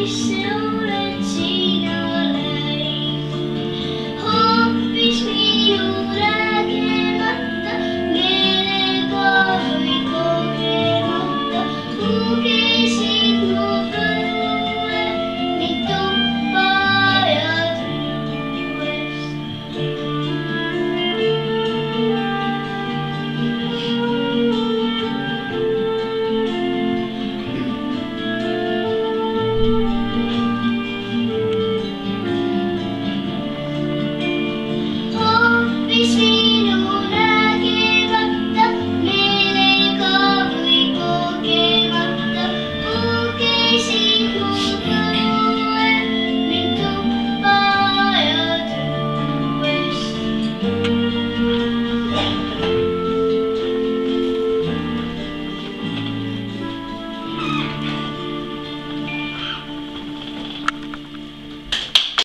Nation.